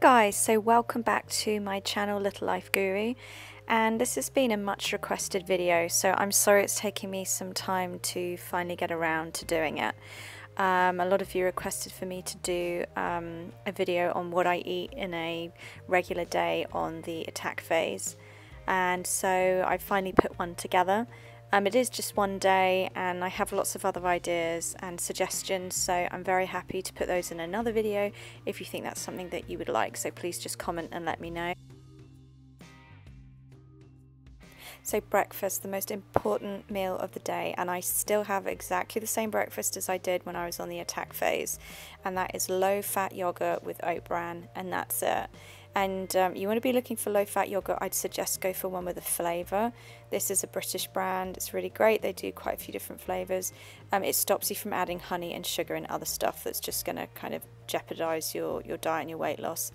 guys, so welcome back to my channel Little Life Guru and this has been a much requested video so I'm sorry it's taking me some time to finally get around to doing it. Um, a lot of you requested for me to do um, a video on what I eat in a regular day on the attack phase and so I finally put one together. Um, it is just one day and I have lots of other ideas and suggestions so I'm very happy to put those in another video if you think that's something that you would like so please just comment and let me know. So breakfast, the most important meal of the day and I still have exactly the same breakfast as I did when I was on the attack phase and that is low fat yogurt with oat bran and that's it and um, you want to be looking for low fat yogurt I'd suggest go for one with a flavour. This is a British brand it's really great they do quite a few different flavours. Um, it stops you from adding honey and sugar and other stuff that's just going to kind of jeopardize your your diet and your weight loss.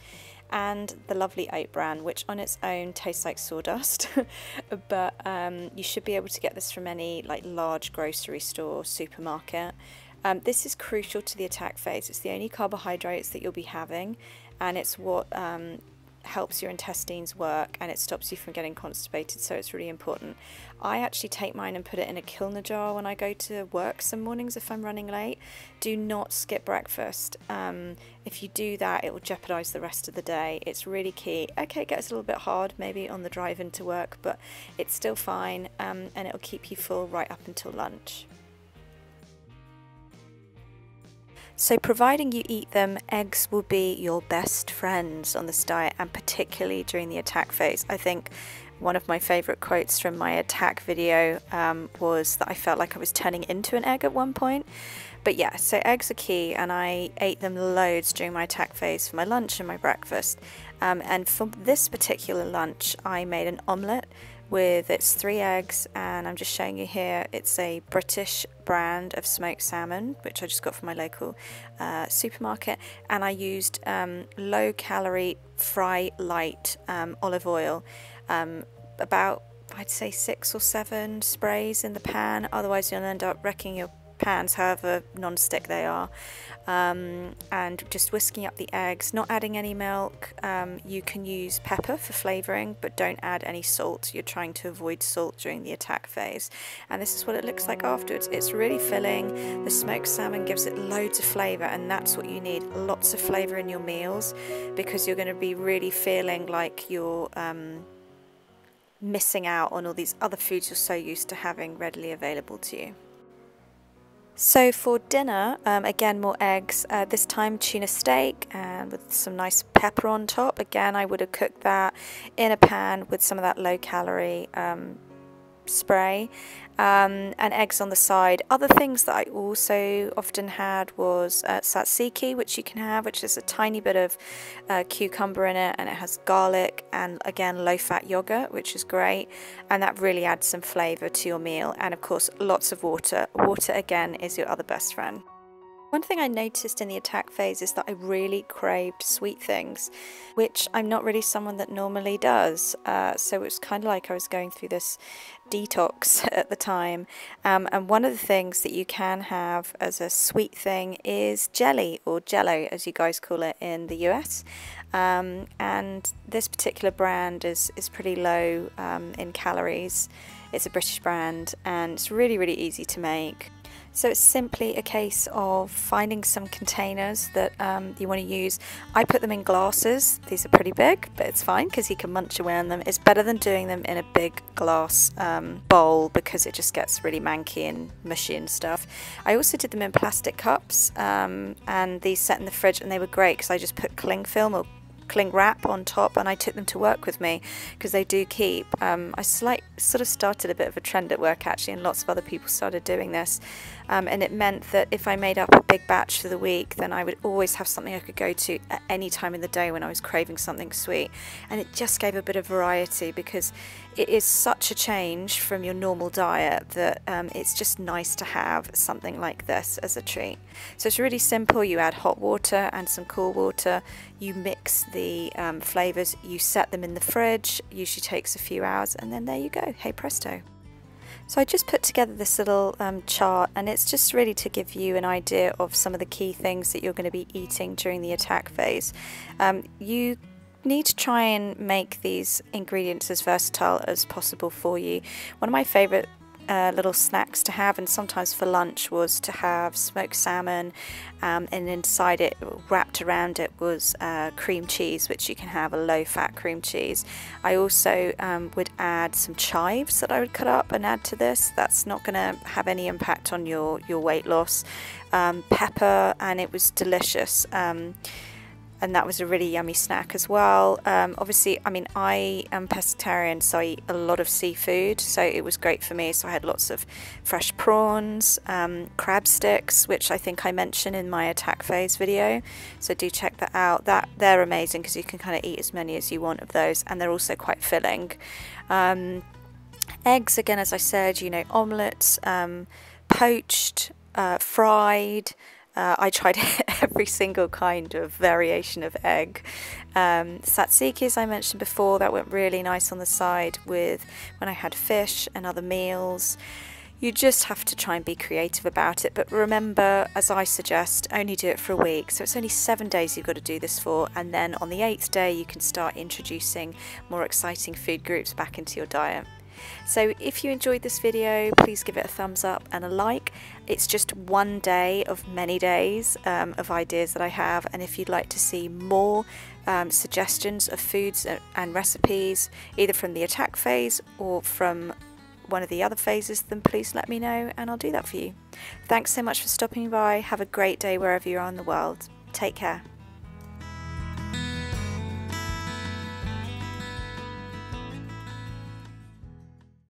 And the lovely oat bran which on its own tastes like sawdust but um, you should be able to get this from any like large grocery store supermarket um, this is crucial to the attack phase. It's the only carbohydrates that you'll be having, and it's what um, helps your intestines work and it stops you from getting constipated so it's really important. I actually take mine and put it in a Kilner jar when I go to work some mornings if I'm running late. Do not skip breakfast. Um, if you do that it will jeopardize the rest of the day. It's really key. Okay it gets a little bit hard maybe on the drive into work but it's still fine um, and it'll keep you full right up until lunch So, providing you eat them, eggs will be your best friends on this diet, and particularly during the attack phase. I think one of my favourite quotes from my attack video um, was that I felt like I was turning into an egg at one point. But yeah, so eggs are key, and I ate them loads during my attack phase for my lunch and my breakfast. Um, and for this particular lunch, I made an omelette with its three eggs and I'm just showing you here it's a British brand of smoked salmon which I just got from my local uh, supermarket and I used um, low calorie fry light um, olive oil um, about I'd say six or seven sprays in the pan otherwise you'll end up wrecking your pans, however non-stick they are, um, and just whisking up the eggs, not adding any milk. Um, you can use pepper for flavouring, but don't add any salt. You're trying to avoid salt during the attack phase. And this is what it looks like afterwards. It's really filling. The smoked salmon gives it loads of flavour, and that's what you need. Lots of flavour in your meals because you're going to be really feeling like you're um, missing out on all these other foods you're so used to having readily available to you. So for dinner, um, again more eggs, uh, this time tuna steak and with some nice pepper on top. Again, I would have cooked that in a pan with some of that low calorie um, spray um, and eggs on the side. Other things that I also often had was uh, tzatziki, which you can have, which is a tiny bit of uh, cucumber in it, and it has garlic and again low-fat yogurt, which is great, and that really adds some flavour to your meal. And of course, lots of water. Water again is your other best friend. One thing I noticed in the attack phase is that I really craved sweet things, which I'm not really someone that normally does. Uh, so it was kind of like I was going through this detox at the time. Um, and one of the things that you can have as a sweet thing is jelly or jello, as you guys call it in the US. Um, and this particular brand is, is pretty low um, in calories. It's a British brand and it's really, really easy to make. So it's simply a case of finding some containers that um, you want to use. I put them in glasses. These are pretty big, but it's fine because you can munch away on them. It's better than doing them in a big glass um, bowl because it just gets really manky and mushy and stuff. I also did them in plastic cups um, and these set in the fridge and they were great because I just put cling film or cling wrap on top and I took them to work with me because they do keep. Um, I slight, sort of started a bit of a trend at work actually and lots of other people started doing this um, and it meant that if I made up a big batch for the week then I would always have something I could go to at any time in the day when I was craving something sweet and it just gave a bit of variety because it is such a change from your normal diet that um, it's just nice to have something like this as a treat. So it's really simple. You add hot water and some cool water. You mix the um, flavors. You set them in the fridge. Usually takes a few hours, and then there you go. Hey presto. So I just put together this little um, chart and it's just really to give you an idea of some of the key things that you're going to be eating during the attack phase. Um, you need to try and make these ingredients as versatile as possible for you. One of my favourite uh, little snacks to have and sometimes for lunch was to have smoked salmon um, and inside it wrapped around it was uh, cream cheese which you can have a low fat cream cheese. I also um, would add some chives that I would cut up and add to this. That's not going to have any impact on your your weight loss. Um, pepper and it was delicious. Um, and that was a really yummy snack as well. Um, obviously, I mean, I am pescatarian, so I eat a lot of seafood, so it was great for me. So I had lots of fresh prawns, um, crab sticks, which I think I mentioned in my attack phase video. So do check that out. That they're amazing because you can kind of eat as many as you want of those, and they're also quite filling. Um, eggs, again, as I said, you know, omelets, um, poached, uh, fried. Uh, I tried every single kind of variation of egg. Um, tzatziki, as I mentioned before, that went really nice on the side with when I had fish and other meals. You just have to try and be creative about it. But remember, as I suggest, only do it for a week. So it's only seven days you've got to do this for. And then on the eighth day, you can start introducing more exciting food groups back into your diet. So if you enjoyed this video, please give it a thumbs up and a like. It's just one day of many days um, of ideas that I have. And if you'd like to see more um, suggestions of foods and recipes, either from the attack phase or from one of the other phases, then please let me know and I'll do that for you. Thanks so much for stopping by. Have a great day wherever you are in the world. Take care.